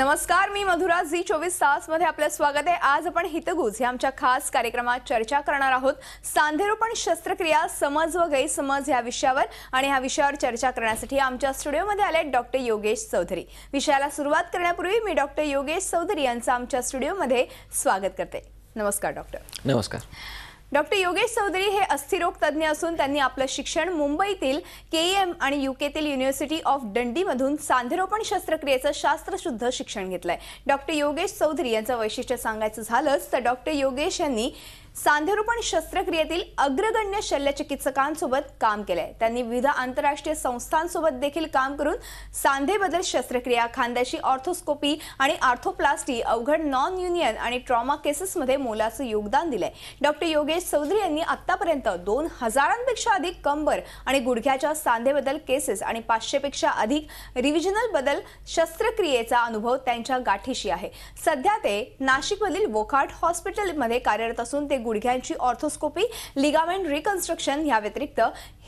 नमस्कार मी मधुरा. झी चोवीस तासमध्ये आपलं स्वागत आहे. आज आपण हितगुज या आमच्या खास कार्यक्रमात चर्चा करणार आहोत. सांधेरोपण शस्त्रक्रिया समज व गैरसमज या विषयावर आणि ह्या विषयावर चर्चा करण्यासाठी आमच्या स्टुडिओमध्ये आले डॉक्टर योगेश चौधरी. विषयाला सुरुवात करण्यापूर्वी मी डॉक्टर योगेश चौधरी यांचं आमच्या स्टुडिओमध्ये स्वागत करते. नमस्कार डॉक्टर. नमस्कार. डॉक्टर योगेश चौधरी हे अस्थिरोग तज्ज्ञ असून त्यांनी आपलं शिक्षण मुंबईतील केईएम आणि युकेतील युनिव्हर्सिटी ऑफ डंडीमधून सांधेरोपण शस्त्रक्रियेचं शास्त्रशुद्ध शिक्षण घेतलंय. डॉक्टर योगेश चौधरी यांचं वैशिष्ट्य सांगायचं झालंच तर डॉक्टर योगेश यांनी सांधेरोपण शस्त्रक्रियेतील अग्रगण्य शल्यचिकित्सकांसोबत काम केलंय. त्यांनी विविध आंतरराष्ट्रीय संस्थांसोबत देखील काम करून सांधेबदल शस्त्रक्रिया खांद्याची ऑर्थोस्कोपी आणि आर्थोप्लास्टी अवघड नॉन युनियन आणि ट्रॉमा केसेसमध्ये मोलाचं योगदान दिलंय. डॉक्टर योगेश चौधरी यांनी आतापर्यंत दोन हजारांपेक्षा अधिक कंबर आणि गुडघ्याच्या सांधेबदल केसेस आणि पाचशेपेक्षा अधिक रिव्हिजनल बदल शस्त्रक्रियेचा अनुभव त्यांच्या गाठीशी आहे. सध्या ते नाशिकमधील वोखाट हॉस्पिटलमध्ये कार्यरत असून ते गुडघ्यांची ऑर्थोस्कोपी लिगामेंट रिकन्स्ट्रक्शन या व्यतिरिक्त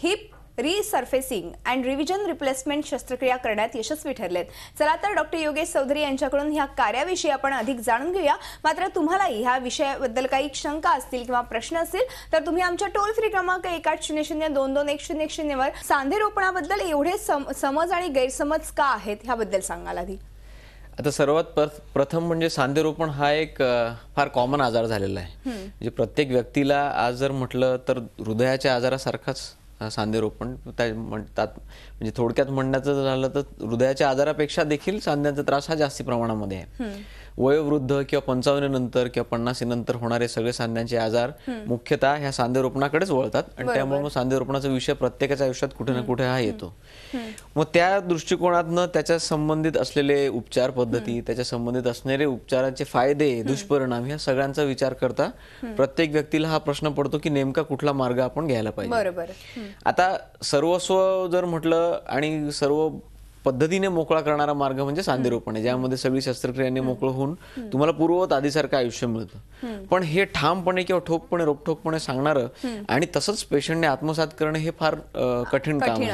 hip resurfacing and revision replacement शस्त्रक्रिया करण्यात यशस्वी ठरलेत. चला तर डॉक्टर योगेश चौधरी यांच्याकडून ह्या कार्याविषयी आपण अधिक जाणून घेऊया. मात्र तुम्हालाही ह्या विषयाबद्दल काही शंका असतील किंवा प्रश्न असतील तर तुम्ही आमच्या टोल फ्री क्रमांक एक आठ शून्य शून्य दोन दोन एक शून्य एक शून्यवर सांधेरोपणाबद्दल एवढे सम समज आणि गैरसमज का आहेत ह्याबद्दल सांगाल आधी. आता सर्वात पर- प्रथम म्हणजे सांधेरोपण हा एक फार कॉमन आजार झालेला आहे. म्हणजे प्रत्येक व्यक्तीला आज जर म्हटलं तर हृदयाच्या आजारासारखाच सांधेरोपण त्या म्हणतात म्हणजे थोडक्यात म्हणण्याचं झालं तर हृदयाच्या आजारापेक्षा देखील सांध्यांचा त्रास हा जास्ती प्रमाणामध्ये आहे. वयोवृद्ध किंवा पंचावन्न नंतर किंवा पन्नासी नंतर होणारे सगळे सांध्यांचे आजार मुख्यतः ह्या सांधेरोपणाकडेच वळतात आणि त्यामुळे मग सांधेरोपणाचा विषय प्रत्येकाच्या आयुष्यात कुठे ना कुठे हा येतो. मग त्या दृष्टिकोनातनं त्याच्या संबंधित असलेले उपचार पद्धती त्याच्या संबंधित असणारे उपचारांचे फायदे दुष्परिणाम ह्या सगळ्यांचा विचार करता प्रत्येक व्यक्तीला हा प्रश्न पडतो की नेमका कुठला मार्ग आपण घ्यायला पाहिजे. आता सर्वस्व जर म्हटलं आणि सर्व पद्धतीने मोकळा करणारा मार्ग म्हणजे सांधेरोपण आहे ज्यामध्ये सगळी शस्त्रक्रियांनी मोकळं होऊन तुम्हाला पूर्ववत आधीसारखं आयुष्य मिळतं. पण हे ठामपणे किंवा ठोकपणे रोखठोकपणे सांगणारं आणि तसंच पेशंटने आत्मसात करणं हे फार कठीण काम आहे.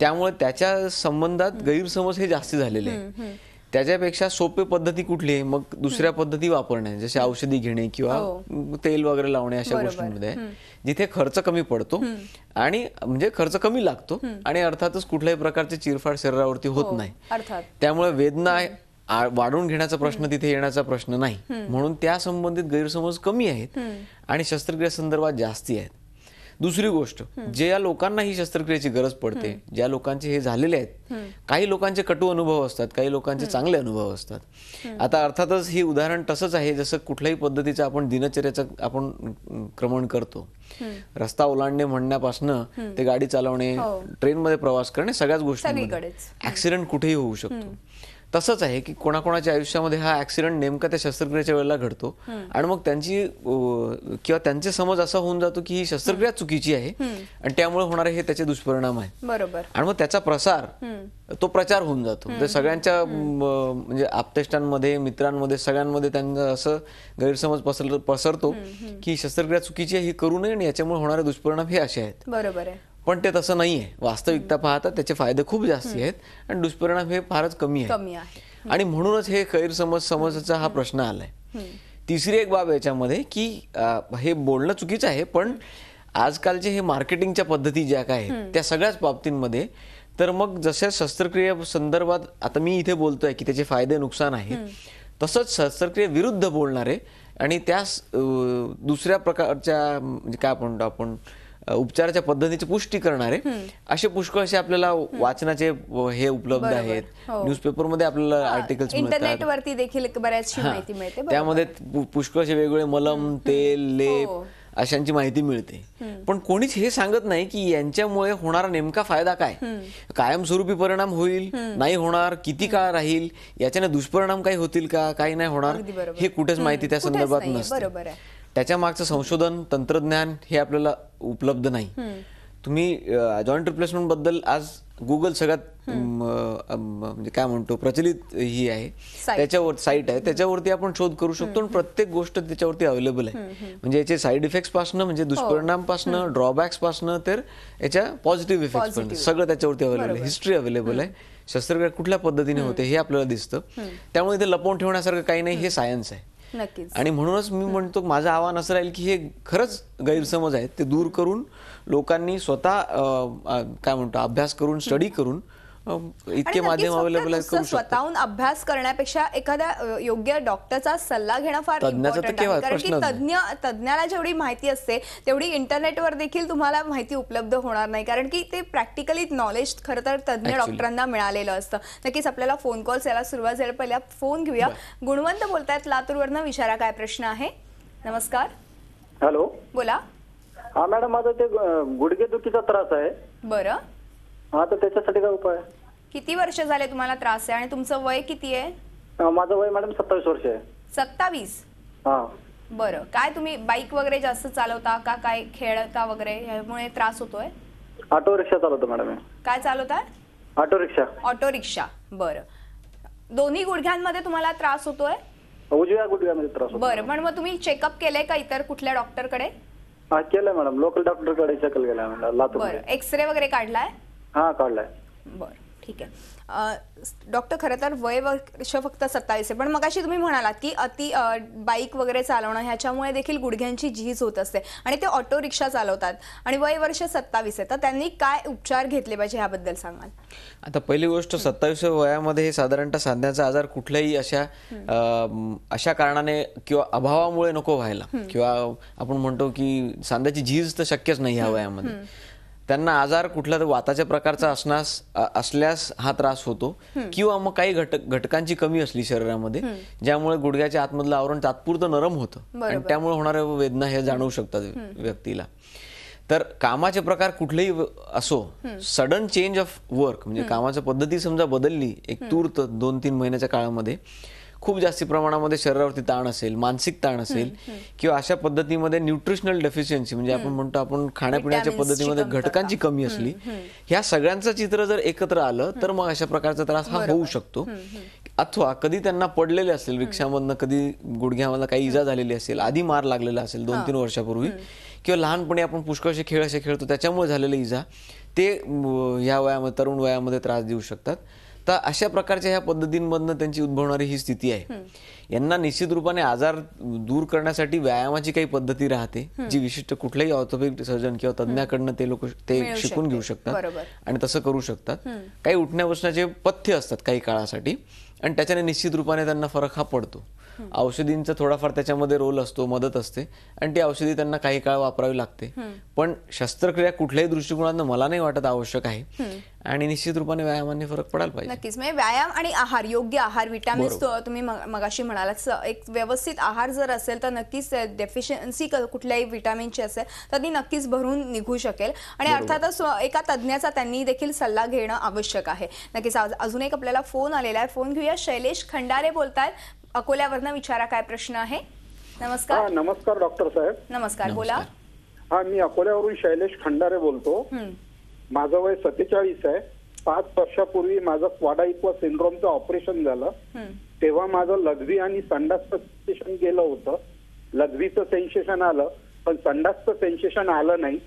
त्यामुळे त्याच्या संबंधात गैरसमज हे जास्ती झालेले आहे त्याच्यापेक्षा सोपी पद्धती कुठली आहे? मग दुसऱ्या पद्धती वापरणे जसे औषधी घेणे किंवा तेल वगैरे लावणे अशा गोष्टींमध्ये. जिथे खर्च कमी पडतो आणि म्हणजे खर्च कमी लागतो आणि अर्थातच कुठल्याही प्रकारचे चिरफाड शरीरावरती होत नाही. अर्थात. त्यामुळे वेदना वाढवून घेण्याचा प्रश्न तिथे येण्याचा प्रश्न नाही. म्हणून त्या संबंधित गैरसमज कमी आहेत आणि शस्त्रक्रिया संदर्भात जास्ती आहेत. दुसरी गोष्ट ज्या लोकांना ही शस्त्रक्रियेची गरज पडते ज्या लोकांचे हे झालेले आहेत काही लोकांचे कटू अनुभव असतात काही लोकांचे चांगले अनुभव असतात. आता अर्थातच हे उदाहरण तसंच आहे जसं कुठल्याही पद्धतीचं आपण दिनचर्याचं आपण क्रमण करतो. रस्ता ओलांडणे म्हणण्यापासनं ते गाडी चालवणे ट्रेनमध्ये प्रवास करणे सगळ्याच गोष्टी. ऍक्सिडेंट कुठेही होऊ शकतो. तसंच आहे की कोणाकोणाच्या आयुष्यामध्ये हा ऍक्सिडेंट नेमका त्या शस्त्रक्रियेच्या वेळेला घडतो. आणि मग त्यांची किंवा त्यांचे समज असा होऊन जातो की ही शस्त्रक्रिया चुकीची आहे आणि त्यामुळे होणारे हे त्याचे दुष्परिणाम आहेत बरोबर. आणि मग त्याचा प्रसार तो प्रचार होऊन जातो. ते सगळ्यांच्या म, म्हणजे आपतेष्टांमध्ये मित्रांमध्ये सगळ्यांमध्ये त्यांना असं गैरसमज पसर पसरतो की शस्त्रक्रिया चुकीची आहे ही करू नये आणि याच्यामुळे होणारे दुष्परिणाम हे असे आहेत. बरोबर आहे. पण ते तसं नाहीये. वास्तविकता पाहता त्याचे फायदे खूप जास्ती आहेत आणि दुष्परिणाम हे फारच कमी आहेत. आहे आणि म्हणूनच हे गैरसमज समजाचा हा प्रश्न आलाय. तिसरी एक बाब याच्यामध्ये की हे बोलणं चुकीचं आहे पण आजकालचे हे मार्केटिंगच्या पद्धती ज्या काय आहेत त्या सगळ्याच बाबतींमध्ये तर मग जशा शस्त्रक्रिये संदर्भात आता मी इथे बोलतोय की त्याचे फायदे नुकसान आहेत तसंच शस्त्रक्रिये विरुद्ध बोलणारे आणि त्या दुसऱ्या प्रकारच्या म्हणजे काय म्हणतो आपण उपचाराच्या पद्धतीची पुष्टी करणारे. असे पुष्कळ असे आपल्याला वाचनाचे हे उपलब्ध आहेत. न्यूजपेपरमध्ये आपल्याला आर्टिकल्स मिळतात. इंटरनेट वरती देखील बऱ्याचशी माहिती मिळते. त्यामध्ये पु- पुष्कळसे वेगवेगळे मलम तेल लेप हो. अशांची माहिती मिळते. पण कोणीच हे सांगत नाही की यांच्यामुळे होणारा नेमका फायदा काय? कायमस्वरूपी परिणाम होईल नाही होणार किती काळ राहील याच्याने दुष्परिणाम काही होतील का काही नाही होणार. हे कुठेच माहिती त्या संदर्भात नसते. बरोबर आहे त्याच्या मागचं संशोधन तंत्रज्ञान हे आपल्याला उपलब्ध नाही. तुम्ही जॉईंट रिप्लेसमेंटबद्दल आज गुगल सगळ्यात म्हणजे काय म्हणतो प्रचलित ही आहे. त्याच्यावर साईट आहे. त्याच्यावरती आपण शोध करू शकतो आणि प्रत्येक गोष्ट त्याच्यावरती अवेलेबल आहे. म्हणजे याचे साईड इफेक्ट्स पासनं म्हणजे दुष्परिणाम पासनं ड्रॉबॅक्स पासनं तर याच्या पॉझिटिव्ह इफेक्ट पर्यंत सगळं त्याच्यावरती अवेलेबल आहे. हिस्ट्री अवेलेबल आहे. शस्त्रक्रिया कुठल्या पद्धतीने होते हे आपल्याला दिसतं. त्यामुळे इथे लपवून ठेवण्यासारखं काही नाही. हे सायन्स आहे. नक्कीच. आणि म्हणूनच मी म्हणतो माझं आव्हान असं राहील की हे खरंच गैरसमज आहेत. ते दूर करून लोकांनी स्वतः काय म्हणतो अभ्यास करून स्टडी करून इतके माध्यम अवेलेबल आहेत स्वतःहून अभ्यास करण्यापेक्षा एखाद्या योग्य डॉक्टरचा सल्ला घेणं फार तज्ञाचा तर important आहे. कारण की तज्ञ तज्ञाला जेवढी माहिती असते तेवढी इंटरनेटवर देखील तुम्हाला माहिती उपलब्ध होणार नाही. कारण की ते प्रॅक्टिकली नॉलेज खरं तर तज्ञ. डॉक्टरांना मिळालेलं असतं. नक्कीच आपल्याला फोन कॉल्स यायला सुरुवात झाली पहिल्या फोन घेऊया. गुणवंत बोलतायत लातूरवरनं विचारा काय प्रश्न आहे. नमस्कार. हॅलो. बोला. हा मॅडम माझा ते गुडघेदुखीचा त्रास आहे. बरं. हा तर त्याच्यासाठी काय उपाय? किती वर्ष झाले तुम्हाला त्रास आहे? आणि तुमचं वय किती आहे? अं, माझं वय मॅडम सत्तावीस वर्ष आहे. सत्तावीस? हा. बरं. काय तुम्ही बाईक वगैरे जास्त चालवता का? काय खेळता वगैरे? ह्यामुळे त्रास होतोय? ऑटो रिक्षा चालवतो मॅडम मी. काय चालवताय ऑटो रिक्षा ऑटो रिक्षा बरं. दोन्ही गुडघ्यांमध्ये तुम्हाला त्रास होतोय? उजव्या गुडघ्यामध्ये त्रास होतो बरं. पण मग तुम्ही चेकअप केलंय का इतर कुठल्या डॉक्टरकडे हा केलंय मॅडम. लोकल डॉक्टरकडे चकल गेला लातूर बरं. एक्सरे वगैरे काढलाय? हा बरं ठीक आहे. डॉक्टर खरं तर वय वर्ष फक्त सत्तावीस आहे. पण मगाशी तुम्ही म्हणालात की अति बाईक वगैरे चालवणं ह्याच्यामुळे देखील गुडघ्यांची झीज होत असते आणि ते ऑटो रिक्षा चालवतात. आणि वय वर्ष सत्तावीस आहे. तर त्यांनी काय उपचार घेतले पाहिजे ह्याबद्दल सांगाल? आता पहिली गोष्ट सत्तावीसव्या वयामध्ये हे साधारणतः सांध्याचा आजार कुठल्याही अशा अशा कारणाने किंवा अभावामुळे नको व्हायला. किंवा आपण म्हणतो की सांध्याची झीज तर शक्यच नाही ह्या वयामध्ये. त्यांना आजार कुठल्या तर वाताच्या प्रकारचा असण्यास असल्यास हा त्रास होतो. किंवा मग काही घटक घटकांची कमी असली शरीरामध्ये ज्यामुळे गुडघ्याच्या आतमधलं आवरण तात्पुरतं नरम होतं. आणि त्यामुळे होणाऱ्या वेदना हे जाणवू शकतात व्यक्तीला. तर कामाचे प्रकार कुठलेही असो सडन चेंज ऑफ वर्क म्हणजे कामाच्या पद्धती समजा बदलली एक तूर्त दोन तीन महिन्याच्या काळामध्ये खूप जास्ती प्रमाणामध्ये शरीरावरती ताण असेल मानसिक ताण असेल किंवा अशा पद्धतीमध्ये न्यूट्रिशनल डेफिशियन्सी म्हणजे आपण म्हणतो आपण खाण्यापिण्याच्या पद्धतीमध्ये. घटकांची कमी असली ह्या सगळ्यांचं चित्र जर एकत्र आलं तर मग अशा प्रकारचा त्रास हा होऊ शकतो. अथवा कधी त्यांना पडलेले असेल रिक्षामधनं कधी गुडघ्यामधनं काही इजा झालेली असेल आधी मार लागलेला असेल दोन तीन वर्षापूर्वी किंवा लहानपणी आपण पुष्कळसे खेळ असे खेळतो त्याच्यामुळे झालेले इजा ते ह्या वयामध्ये तरुण वयामध्ये त्रास देऊ शकतात. तर अशा प्रकारच्या ह्या पद्धतींमधनं त्यांची उद्भवणारी ही स्थिती आहे. यांना निश्चित रूपाने आजार दूर करण्यासाठी व्यायामाची काही पद्धती राहते जी विशिष्ट कुठल्याही ऑर्थोपेडिक सर्जन किंवा तज्ञाकडनं ते लोक ते शिकून घेऊ शकते. शकतात. आणि तसं करू शकतात. काही उठण्या बसण्याचे पथ्य असतात काही काळासाठी. आणि त्याच्याने निश्चित रूपाने त्यांना फरक हा पडतो. औषधींचा थोडाफार त्याच्यामध्ये रोल असतो मदत असते. आणि ती औषधी त्यांना काही काळ वापरावी लागते. पण शस्त्रक्रिया कुठल्याही दृष्टिकोनातनं मला नाही वाटत आवश्यक आहे. आणि निश्चित रूपाने व्यायामाने फरक पडायला पाहिजे. नक्कीच. म्हणजे व्यायाम आणि आहार योग्य आहार विटॅमिन्स तुम्ही मग- मगाशी म्हणालात एक व्यवस्थित आहार जर असेल तर नक्कीच डेफिशियन्सी कुठल्याही विटॅमिनची असेल तर ती नक्कीच भरून निघू शकेल. आणि अर्थातच एका तज्ज्ञाचा त्यांनी देखील सल्ला घेणं आवश्यक आहे. नक्कीच अजून एक आपल्याला फोन आलेला आहे. फोन घेऊया. शैलेश खंडारे बोलतायत. अकोल्यावरनं विचारा काय प्रश्न आहे. नमस्कार. हा नमस्कार डॉक्टर साहेब. नमस्कार बोला. हा मी अकोल्यावरून शैलेश खंडारे बोलतो. हं. माझं वय सत्तेचाळीस आहे. पाच वर्षापूर्वी माझं स्वाडा इक्वा सिंड्रोमचं ऑपरेशन झालं. तेव्हा माझं लघवी आणि संडासचं सेन्सेशन गेलं होतं. लघवीचं सेन्सेशन आलं पण संडासचं सेन्सेशन आलं नाही.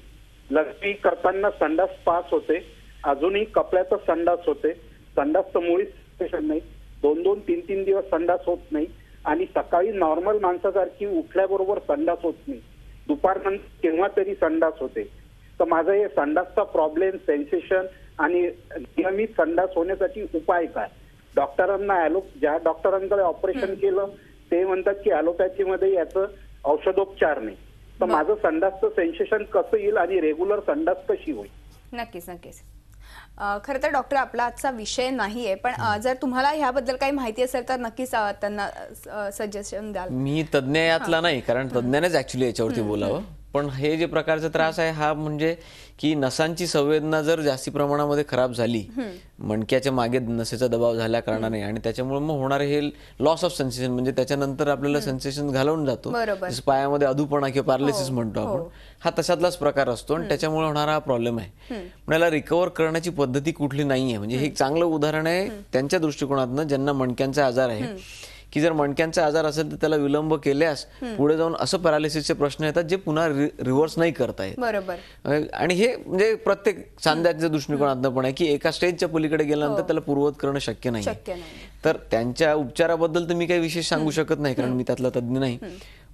लघवी करताना संडास पास होते. अजूनही कपड्याचं संडास होते. संडासचं मुळीच सेन्सेशन नाही. दोन दोन तीन तीन दिवस संडास होत नाही आणि सकाळी नॉर्मल माणसासारखी उठल्याबरोबर संडास होत नाही. दुपारनंतर केव्हा तरी संडास होते. तर माझं हे संडासचा प्रॉब्लेम सेन्सेशन आणि नियमित संडास होण्यासाठी उपाय काय? डॉक्टरांना ॲलो ज्या डॉक्टरांकडे ऑपरेशन केलं ते म्हणतात की ॲलोपॅथीमध्ये याचं औषधोपचार नाही. तर माझं संडासचं सेन्सेशन कसं येईल आणि रेग्युलर संडास कशी होईल? नक्कीच नक्कीच. खरं तर डॉक्टर आपला आजचा विषय नाहीये पण जर तुम्हाला ह्याबद्दल काही माहिती असेल तर नक्कीच त्यांना सजेशन द्याल. मी तज्ज्ञ यातला नाही कारण तज्ज्ञानेच ऍक्च्युली याच्यावरती बोलावं. पण हे जे प्रकारचा त्रास आहे हा म्हणजे की नसांची संवेदना जर जास्ती प्रमाणामध्ये खराब झाली मणक्याच्या मागे नसेचा दबाव झाल्या कारणाने आणि त्याच्यामुळे मग होणारे हे लॉस ऑफ सेन्सेशन म्हणजे त्याच्यानंतर आपल्याला सेन्सेशन घालवून जातो. पायामध्ये अधूपणा किंवा पॅरालिसिस म्हणतो आपण. हा. तशातलाच प्रकार असतो आणि त्याच्यामुळे होणारा हा प्रॉब्लेम आहे. पण याला रिकवर करण्याची पद्धती कुठली नाहीये. म्हणजे हे एक चांगलं उदाहरण आहे त्यांच्या दृष्टिकोनातनं ज्यांना मणक्यांचा आजार आहे की जर मणक्यांचा आजार असेल तर त्याला विलंब केल्यास पुढे जाऊन असं पॅरालिसिसचे प्रश्न येतात जे पुन्हा रिव्हर्स नाही करता येत. बरोबर. आणि हे म्हणजे प्रत्येक सांध्याच्या दृष्टिकोनातनं पण आहे की एका स्टेजच्या पलीकडे गेल्यानंतर त्याला पूर्ववत करणं शक्य नाही शक्य नाही. तर त्यांच्या उपचाराबद्दल तर मी काही विशेष सांगू शकत नाही कारण मी त्यातला तज्ज्ञ नाही.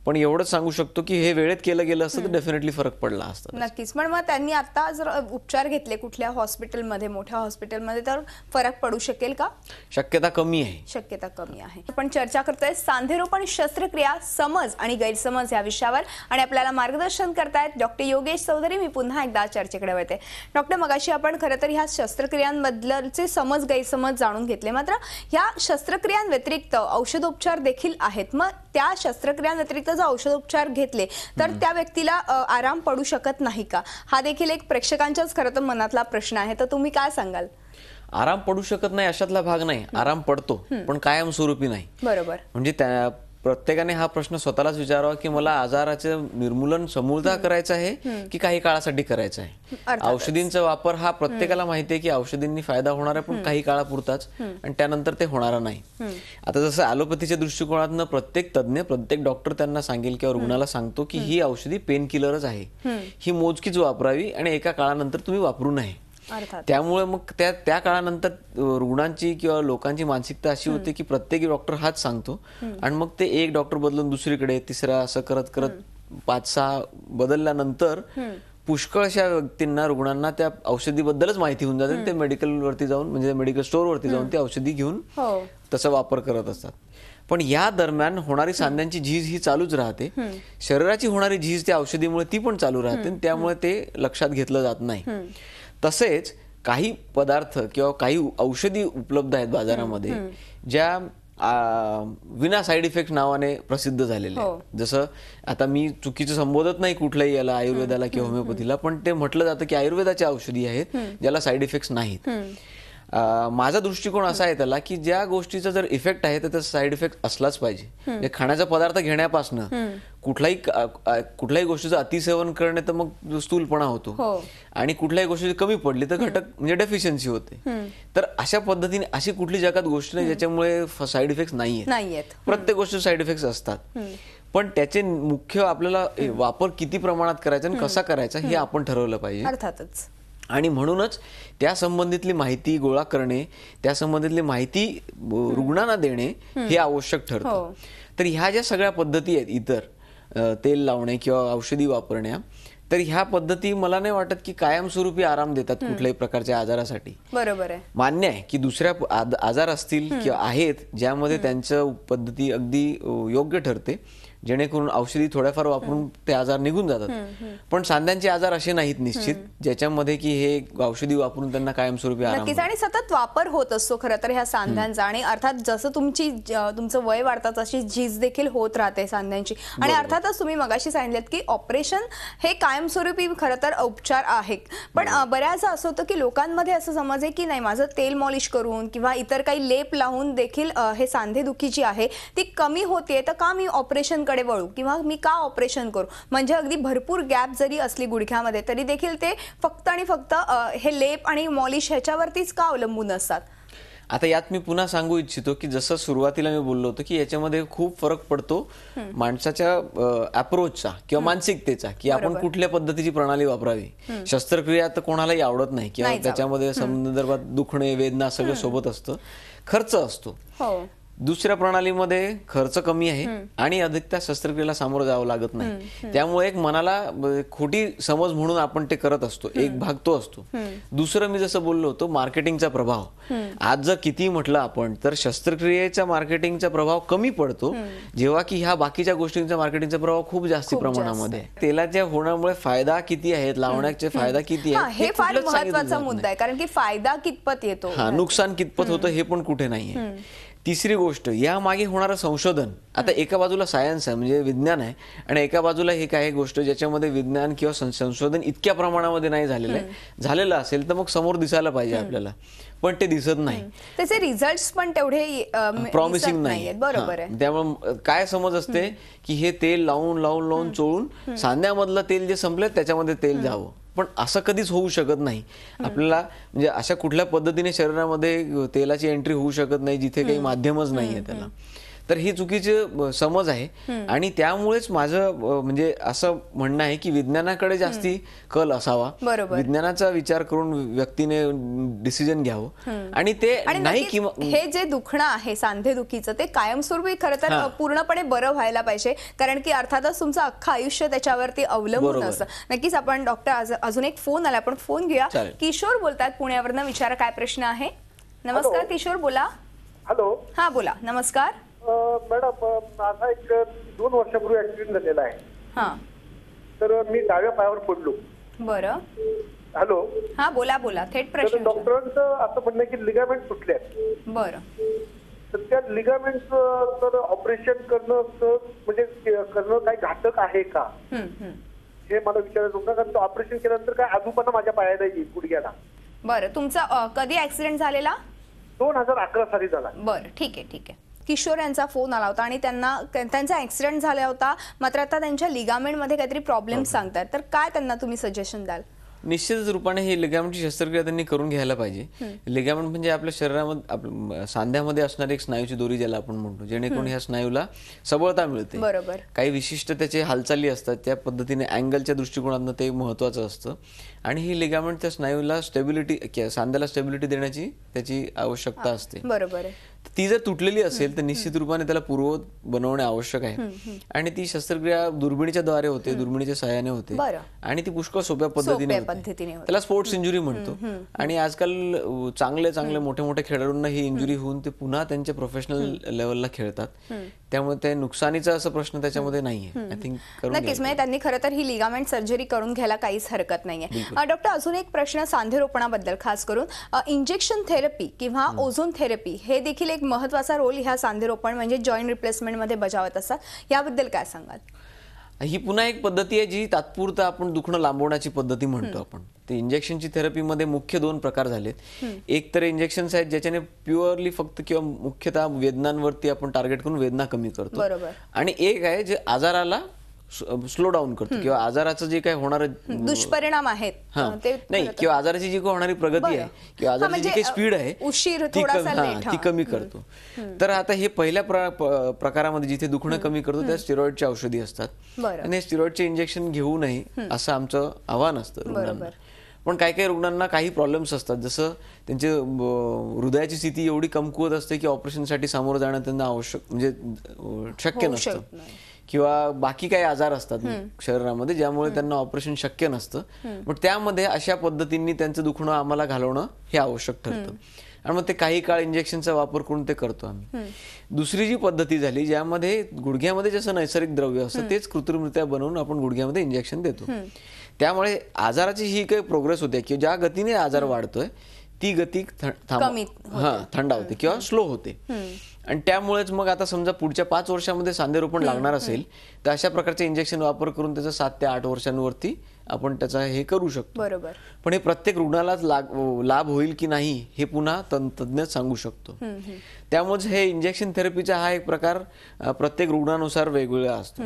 पण एवढंच सांगू शकतो की हे वेळेत केलं गेलं असतं तर डेफिनेटली फरक पडला असता नक्कीच. पण मग त्यांनी आता जर उपचार घेतले कुठल्या हॉस्पिटलमध्ये मोठ्या हॉस्पिटलमध्ये तर फरक पडू शकेल का? शक्यता कमी आहे. शक्यता कमी आहे. आपण चर्चा करतोय सांधेरोपण शस्त्रक्रिया समज आणि गैरसमज या विषयावर. आणि आपल्याला मार्गदर्शन करतायत डॉक्टर योगेश चौधरी. मी पुन्हा एकदा चर्चेकडे वळते. डॉक्टर मगाशी आपण खरं तर ह्या शस्त्रक्रियांबद्दलचे समज गैरसमज जाणून घेतले. मात्र ह्या शस्त्रक्रियांव्यतिरिक्त औषधोपचार देखील आहेत. मग त्या शस्त्रक्रियांव्यतिरिक्त जर औषधोपचार घेतले तर त्या व्यक्तीला आराम पडू शकत नाही का? हा देखील एक प्रेक्षकांच्याच खरं तर मनातला प्रश्न आहे. तर तुम्ही काय सांगाल? आराम पडू शकत नाही अशातला भाग नाही. आराम पडतो पण कायमस्वरूपी नाही. बरोबर. म्हणजे त्या प्रत्येकाने हा प्रश्न स्वतःलाच विचारावा की मला आजाराचं निर्मूलन समूळता करायचं आहे की काही काळासाठी करायचं आहे. औषधींचा वापर हा प्रत्येकाला माहिती आहे की औषधींनी फायदा होणार आहे पण काही काळापुरताच. आणि त्यानंतर ते होणार नाही. आता जसं ॲलोपॅथीच्या दृष्टिकोनातनं प्रत्येक तज्ज्ञ प्रत्येक डॉक्टर त्यांना सांगेल किंवा रुग्णाला सांगतो की ही औषधी पेन किलरच आहे. ही मोजकीच वापरावी आणि एका काळानंतर तुम्ही वापरू नये. त्यामुळे मग त्या त्या काळानंतर रुग्णांची किंवा लोकांची मानसिकता अशी होती की प्रत्येक डॉक्टर हाच सांगतो. आणि मग ते एक डॉक्टर बदलून दुसरीकडे तिसरा असं करत करत पाच सहा बदलल्यानंतर पुष्कळशा व्यक्तींना रुग्णांना त्या औषधीबद्दलच माहिती होऊन जाते. ते मेडिकल वरती जाऊन म्हणजे मेडिकल स्टोअर वरती जाऊन ती औषधी घेऊन हो. तसा वापर करत असतात. पण या दरम्यान होणारी सांध्यांची झीज ही चालूच राहते. शरीराची होणारी झीज त्या औषधीमुळे ती पण चालू राहते. आणि त्यामुळे ते लक्षात घेतलं जात नाही. तसेच काही पदार्थ किंवा काही औषधी उपलब्ध आहेत बाजारामध्ये ज्या विना साईड इफेक्ट नावाने प्रसिद्ध झालेले आहेत. जसं आता मी चुकीचं संबोधत नाही कुठल्याही याला आयुर्वेदाला किंवा होमिओपॅथीला पण ते म्हटलं जातं की आयुर्वेदाच्या औषधी आहेत ज्याला साईड इफेक्ट नाहीत. माझा दृष्टिकोन असा आहे त्याला की ज्या गोष्टीचा जर इफेक्ट आहे तर त्याचा साईड इफेक्ट असलाच पाहिजे. म्हणजे खाण्याचा पदार्थ घेण्यापासनं कुठलाही कुठल्याही गोष्टीचं अतिसेवन करणे तर मग स्थूलपणा होतो. हो. आणि कुठल्याही गोष्टी कमी पडली तर घटक म्हणजे डेफिशियन्सी होते. तर अशा पद्धतीने अशी कुठली जगात गोष्ट नाही ज्याच्यामुळे साईड इफेक्ट नाहीये नाहीयेत. प्रत्येक गोष्टी साईड इफेक्ट्स असतात. पण त्याचे मुख्य आपल्याला वापर किती प्रमाणात करायचा आणि कसा करायचा हे आपण ठरवलं पाहिजे. अर्थातच. आणि म्हणूनच त्या संबंधितली माहिती गोळा करणे त्या संबंधितली माहिती रुग्णांना देणे हे आवश्यक ठरतं. हो. तर ह्या ज्या सगळ्या पद्धती आहेत इतर तेल लावणे किंवा औषधी वापरण्या तर ह्या पद्धती मला नाही वाटत की कायमस्वरूपी आराम देतात कुठल्याही प्रकारच्या आजारासाठी. बरोबर आहे. मान्य आहे की दुसऱ्या आजार असतील किंवा आहेत ज्यामध्ये त्यांचं पद्धती अगदी योग्य ठरते जेणेकरून औषधी थोड्याफार वापरून ते आजार निघून जातात. पण सांध्यांचे आजार असे नाहीत निश्चित ज्याच्यामध्ये की हे औषधी वापरून त्यांना कायमस्वरूपी नक्कीच. आणि सतत वापर होत असतो खरं तर ह्या सांध्यांचा. आणि अर्थात जसं तुमची तुमचं वय वाढतं तशी झीज देखील होत राहते सांध्यांची. आणि अर्थातच तुम्ही मगाशी सांगितलं की ऑपरेशन हे कायमस्वरूपी खरं तर उपचार आहे पण अं, बऱ्याचदा असं होतं की लोकांमध्ये असं समज आहे की नाही माझं तेल मॉलिश करून किंवा इतर काही लेप लावून देखील हे सांधेदुखी जी आहे ती कमी होते तर का मी ऑपरेशन कडे वळू किंवा मी का ऑपरेशन करू? म्हणजे अगदी भरपूर गॅप जरी असली गुडघ्यामध्ये तरी देखील ते फक्त आणि फक्त हे लेप आणि मॉलिश ह्याच्यावरतीच का अवलंबून असतात? आता यात मी पुन्हा सांगू इच्छितो की जसं सुरुवातीला मी बोललो होतो की याच्यामध्ये खूप फरक पडतो माणसाच्या अप्रोचचा किंवा मानसिकतेचा की आपण कुठल्या पद्धतीची प्रणाली वापरावी. शस्त्रक्रिया तर कोणालाही आवडत नाही किंवा त्याच्यामध्ये संदर्भात दुखणे वेदना सगळं सोबत असतं. खर्च असतो. हो. दुसऱ्या प्रणालीमध्ये खर्च कमी आहे आणि अधिक त्या शस्त्रक्रियेला सामोरं जावं लागत नाही. त्यामुळे एक मनाला खोटी समज म्हणून आपण ते करत असतो. एक भाग तो असतो. दुसरं मी जसं बोललो होतो मार्केटिंगचा प्रभाव. आज जर किती म्हटलं आपण तर शस्त्रक्रियेचा मार्केटिंगचा प्रभाव कमी पडतो. जेव्हा की ह्या बाकीच्या गोष्टींचा मार्केटिंगचा प्रभाव खूप जास्ती प्रमाणामध्ये आहे. तेलाच्या होण्यामुळे फायदा किती आहेत लावण्याचे फायदा किती हा आहेत हे फार महत्त्वाचा मुद्दा आहे. कारण की फायदा कितपत येतो? हा नुकसान कितपत होतं हे पण कुठे नाहीये. तिसरी गोष्ट या मागे होणारं संशोधन. आता एका बाजूला सायन्स आहे म्हणजे विज्ञान आहे आणि एका बाजूला हे काही गोष्ट ज्याच्यामध्ये विज्ञान किंवा संशोधन इतक्या प्रमाणामध्ये नाही झालेलं आहे. झालेलं असेल तर मग समोर दिसायला पाहिजे आपल्याला. पण ते दिसत नाही. त्याचे रिझल्ट पण तेवढे प्रॉमिसिंग नाही. बरोबर आहे. त्यामुळे काय समज असते की हे तेल लावून लावून लावून चोळून सांध्यामधलं तेल जे संपले त्याच्यामध्ये तेल जावं. पण असं कधीच होऊ शकत नाही. आपल्याला म्हणजे अशा कुठल्या पद्धतीने शरीरामध्ये तेलाची एंट्री होऊ शकत नाही जिथे काही माध्यमच नाहीये त्याला. तर ही चुकीचे समज आहे. आणि त्यामुळेच माझं म्हणजे असं म्हणणं आहे की विज्ञानाकडे जास्ती कल असावा. बरोबर. विज्ञानाचा विचार करून व्यक्तीने डिसिजन घ्यावं. आणि ते आणि नाही किंवा हे जे दुखणं आहे सांधेदुखीचं ते कायमस्वरूपी खरं तर पूर्णपणे बरं व्हायला पाहिजे. कारण की अर्थातच तुमचं अख्खं आयुष्य त्याच्यावरती अवलंबून. असतं. नक्कीच आपण डॉक्टर अजून एक फोन आला. आपण फोन घेऊया. किशोर बोलतात पुण्यावरनं. विचारा काय प्रश्न आहे? नमस्कार किशोर बोला. हॅलो. हा बोला. नमस्कार. माझा एक दोन वर्षापूर्वी ऍक्सिडेंट झालेला आहे. हा. तर मी डाव्या पायावर पडलो. बरं. हॅलो. हा बोला बोला. थेट प्रश्न. डॉक्टरांचं असं म्हणणं की लिगामेंट सुटले बरं. तर त्या लिगामेंट तर ऑपरेशन करणं म्हणजे करणं काही घातक आहे का. हे मला विचारायचं होतं कारण ऑपरेशन केल्यानंतर काय आजूपणा माझ्या पायाला येईल गुडघ्याला. बरं तुमचा कधी ऍक्सिडेंट झालेला? दोन हजार अकरा साली झाला. बरं ठीक आहे ठीक आहे. किशोर यांचा फोन आला होता आणि त्यांना त्यांचा ऍक्सिडेंट झाला होता. मात्र आता त्यांच्या लिगामेंटमध्ये काहीतरी प्रॉब्लेम सांगतात. तर काय त्यांना तुम्ही सजेशन द्याल? निश्चितच रूपाने ही लिगामेंटची शस्त्रक्रिया त्यांनी करून घ्यायला पाहिजे. लिगामेंट म्हणजे आपल्या शरीरामध्ये सांध्यामध्ये असणारी एक स्नायूची दोरी ज्याला आपण म्हणतो जेणेकरून ह्या स्नायूला सबळता मिळते. बरोबर. काही विशिष्ट त्याचे हालचाली असतात त्या पद्धतीने अँगलच्या दृष्टिकोनातून ते महत्वाचं असतं. आणि ही लिगामेंट त्या स्नायूला स्टेबिलिटी सांध्याला स्टेबिलिटी देण्याची त्याची आवश्यकता असते. बरोबर आहे. ती जर तुटलेली असेल तर निश्चित रूपाने त्याला पूर्ववत बनवणे आवश्यक आहे. आणि ती शस्त्रक्रिया दुर्बिणीच्या द्वारे होते दुर्बिणीच्या सहाय्याने होते. आणि ती पुष्कळ सोप्या पद्धतीने. त्याला स्पोर्ट्स इंजुरी म्हणतो. आणि आजकाल चांगले चांगले मोठे मोठे खेळाडूंना ही इंजुरी होऊन ते पुन्हा त्यांच्या प्रोफेशनल लेवलला खेळतात. त्यामुळे ते नुकसानीचा असं प्रश्न त्याच्यामध्ये नाहीये. आय थिंक नक्कीच म्हणजे त्यांनी खरं तर ही लिगामेंट सर्जरी करून घ्यायला काहीच हरकत नाहीये. डॉक्टर अजून एक प्रश्न सांधेरोपणाबद्दल खास करून. इंजेक्शन थेरपी किंवा ओझोन थेरपी हे देखील एक महत्त्वाचा रोल ह्या सांधेरोपण म्हणजे जॉईंट रिप्लेसमेंटमध्ये बजावत असतात. याबद्दल काय सांगाल? ही पुन्हा एक पद्धती आहे जी तात्पुरतं आपण दुखणं लांबवण्याची पद्धती म्हणतो आपण. ते इंजेक्शनची थेरपीमध्ये मुख्य दोन प्रकार झालेत. एक तर इंजेक्शन्स आहेत ज्याच्याने प्युअरली फक्त किंवा मुख्यतः वेदनांवरती आपण टार्गेट करून वेदना कमी करतो. बरोबर. आणि एक आहे जे आजाराला स्लो डाऊन करतो किंवा आजाराचं जे काय होणार दुष्परिणाम आहेत. हा. ते नाही किंवा आजाराची जी काही होणारी प्रगती. आहे किंवा हा, आजाराची म्हणजे, जी काही स्पीड आहे उशीर ती कमी- हा, हा. करतो. तर आता हे पहिल्या प्रकारामध्ये जिथे दुखणं कमी करतो त्या स्टिरॉइडच्या औषधी असतात. आणि स्टिरॉइडचे इंजेक्शन घेऊ नये असं आमचं आव्हान असतं रुग्णांना. पण काही काही रुग्णांना काही प्रॉब्लेम्स असतात. जसं त्यांचे हृदयाची स्थिती एवढी कमकुवत असते की ऑपरेशनसाठी सामोरं जाणं त्यांना आवश्यक म्हणजे शक्य नसतं. किंवा बाकी काही आजार असतात शरीरामध्ये ज्यामुळे त्यांना ऑपरेशन शक्य नसतं. पण त्यामध्ये अशा पद्धतींनी त्यांचं दुखणं आम्हाला घालवणं हे आवश्यक ठरतं. आणि मग ते काही काळ इंजेक्शनचा वापर करून ते करतो आम्ही. दुसरी जी पद्धती झाली ज्यामध्ये गुडघ्यामध्ये जसं नैसर्गिक द्रव्य असतं तेच कृत्रिमरित्या बनवून आपण गुडघ्यामध्ये इंजेक्शन देतो. त्यामुळे आजाराची ही काही प्रोग्रेस होते किंवा ज्या गतीने आजार वाढतोय ती गती थ- थांब- कमी हा थंडावते किंवा स्लो होते. आणि त्यामुळेच मग आता समजा पुढच्या पाच वर्षामध्ये सांधेरोपण लागणार असेल तर अशा प्रकारचे इंजेक्शन वापर करून त्याचा सात ते आठ वर्षांवरती आपण त्याचा हे करू शकतो. बरोबर. पण हे प्रत्येक रुग्णालाच लाभ होईल की नाही हे पुन्हा तं- तज्ञच सांगू शकतो. त्यामुळे हे इंजेक्शन थेरपीचा हा एक प्रकार प्रत्येक रुग्णानुसार वेगवेगळा असतो.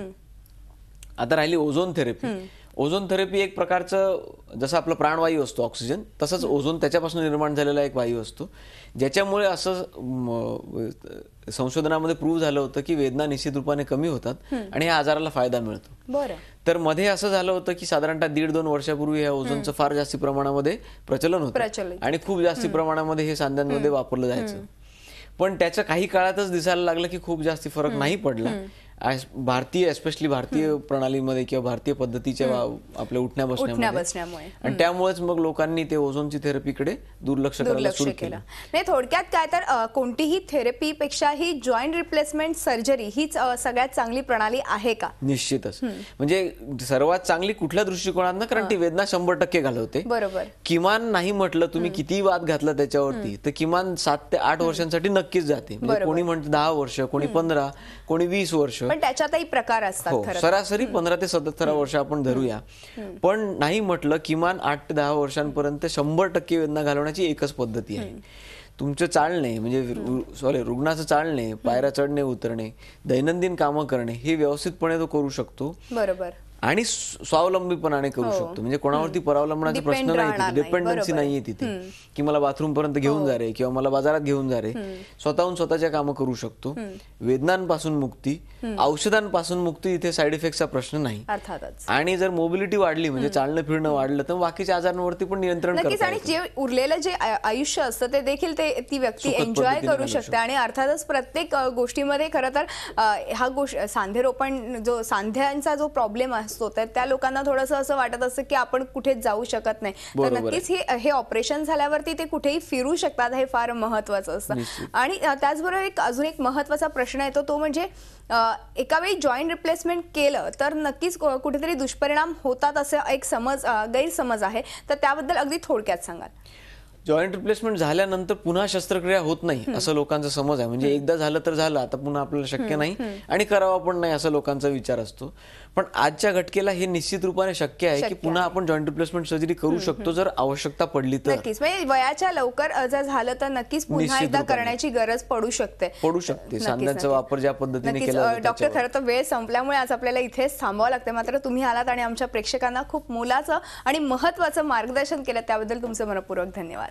आता राहिली ओझोन थेरपी ओझोन थेरपी एक प्रकारचं जसं आपलं प्राणवायू असतो ऑक्सिजन तसंच ओझोन त्याच्यापासून निर्माण झालेला एक वायू असतो. ज्याच्यामुळे असं संशोधनामध्ये प्रूव्ह झालं होतं की वेदना निश्चित रूपाने कमी होतात आणि या आजाराला फायदा मिळतो. तर मध्ये असं झालं होतं की साधारणतः दीड दोन वर्षापूर्वी या ओझोनचं फार जास्ती प्रमाणामध्ये प्रचलन होतं. आणि खूप जास्ती प्रमाणामध्ये हे सांध्यांमध्ये वापरलं जायचं. पण त्याच्या काही काळातच दिसायला लागलं की खूप जास्ती फरक नाही पडला. भारतीय एस्पेशली भारतीय प्रणालीमध्ये किंवा भारतीय पद्धतीच्या आपल्या उठण्या बसण्यामध्ये बसण्यामुळे. आणि त्यामुळेच मग लोकांनी ते ओझोनची थेरपीकडे दुर्लक्ष दुर्लक्ष सुरू केलं. नाही थोडक्यात काय तर कोणतीही थेरपीपेक्षा ही जॉईंट रिप्लेसमेंट सर्जरी हीच सगळ्यात चांगली प्रणाली आहे का? निश्चितच. म्हणजे सर्वात चांगली कुठल्या दृष्टिकोनात कारण ती वेदना शंभर टक्के घालवते. बरोबर. किमान नाही म्हटलं तुम्ही कितीही वाद घातला त्याच्यावरती तर किमान सात ते आठ वर्षांसाठी नक्कीच जाते. म्हणजे. कोणी म्हणते दहा वर्ष कोणी पंधरा कोणी वीस वर्ष. पण त्याच्यातही प्रकार असतात हो. सरासरी पंधरा ते सत्तरा वर्ष आपण धरूया. पण नाही म्हटलं किमान आठ ते दहा वर्षांपर्यंत शंभर टक्के वेदना घालवण्याची एकच पद्धती आहे. तुमचं चालणे म्हणजे सॉरी रुग्णाचं चालणे पायऱ्या चढणे उतरणे दैनंदिन कामं करणे हे व्यवस्थितपणे तो करू शकतो. बरोबर. आणि स्व- स्वावलंबीपणाने करू शकतो. म्हणजे कोणावरती परावलंबनाचा प्रश्न नाही नाही. डिपेंडन्सी. नाहीये तिथे. की मला बाथरूम पर्यंत घेऊन जा रे किंवा मला बाजारात घेऊन जा रे स्वतःहून स्वतःच्या कामं करू शकतो. वेदनांपासून मुक्ती औषधांपासून मुक्ती इथे साईड इफेक्टचा प्रश्न नाही. अर्थातच. आणि जर मोबिलिटी वाढली म्हणजे चालणं फिरणं वाढलं तर बाकीच्या आजारांवरती पण नियंत्रण आणि. जे उरलेलं जे आयुष्य असतं ते देखील ते ती व्यक्ती एन्जॉय करू शकते. आणि अर्थातच प्रत्येक गोष्टीमध्ये खरं तर हा गोष्ट सांधेरोपण जो सांध्यांचा जो प्रॉब्लेम असतो तर त्या लोकांना थोडंसं असं वाटत असतं की आपण कुठेच जाऊ शकत नाही. तर. नक्कीच हे हे ऑपरेशन झाल्यावरती ते कुठेही फिरू शकतात हे फार महत्वाचं असतं. आणि त्याचबरोबर एक अजून एक महत्त्वाचा प्रश्न येतो तो म्हणजे एका वेळी जॉईंट रिप्लेसमेंट केलं तर नक्कीच कुठेतरी दुष्परिणाम होतात असं एक समज गैरसमज आहे. तर त्याबद्दल अगदी थोडक्यात सांगाल. जॉईंट रिप्लेसमेंट झाल्यानंतर पुन्हा शस्त्रक्रिया होत नाही असं लोकांचा समज आहे. म्हणजे एकदा झालं तर झालं आता पुन्हा आपल्याला शक्य नाही आणि करावा पण नाही असा लोकांचा विचार असतो. पण आजच्या घटकेला हे निश्चित रूपाने शक्य आहे की पुन्हा आपण जॉईंट रिप्लेसमेंट सर्जरी करू शकतो जर आवश्यकता पडली तर. नक्कीच. म्हणजे वयाच्या लवकर जर झालं तर नक्कीच पुन्हा एकदा. करण्याची गरज पडू शकते. पडू शकते. सांध्यांचा. वापर ज्या पद्धतीने केला डॉक्टर. खरं तर वेळ संपल्यामुळे आज आपल्याला इथेच थांबावं लागतं मात्र तुम्ही आलात आणि आमच्या प्रेक्षकांना खूप मोलाचं आणि महत्वाचं मार्गदर्शन केलं त्याबद्दल तुमचे मनपूर्वक धन्यवाद.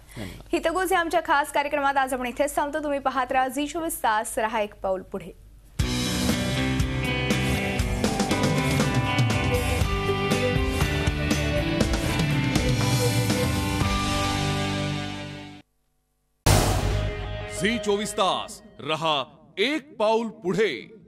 हितगुज आमच्या खास कार्यक्रमात आज आपण इथेच थांबतो. तुम्ही पाहत राहा झी चोवीस तास रहा एक पाऊल पुढे. झी चोवीस तास रहा एक पाऊल पुढे.